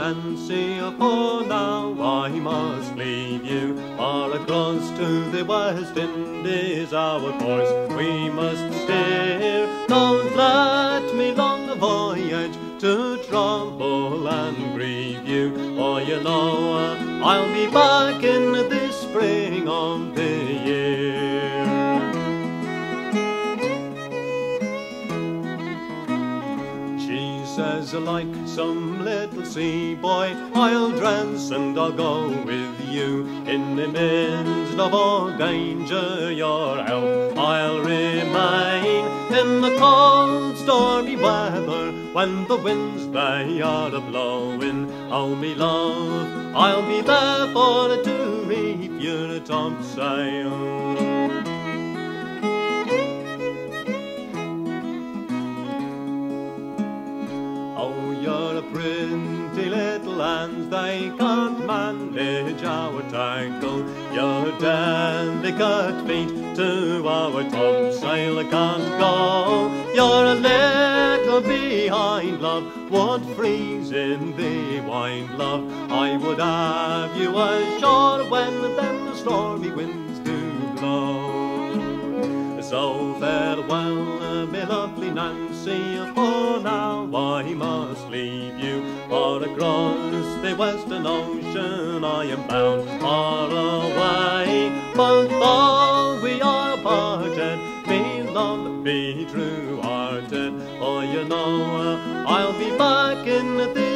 Nancy, for now I must leave you. Far across to the West Indies our course we must steer. Don't let me long a voyage to trouble and grieve you, for you know I'll be back in the spring of the year. Says, like some little sea boy, I'll dress and I'll go with you. In the midst of all danger, your help I'll remain. In the cold, stormy weather, when the winds they are a blowing, oh me love, I'll be there for to reef your topsail. You're a pretty little hand, they can't manage our tackle. Your delicate feet to our topsail can't go. You're a little behind, love, would freeze in the wind, love. I would have you ashore when then the stormy winds do blow. So farewell, my lovely Nancy, for now I must leave you. For across the western ocean I am bound far away. But though we are parted, be love, be true hearted. For you know I'll be back in the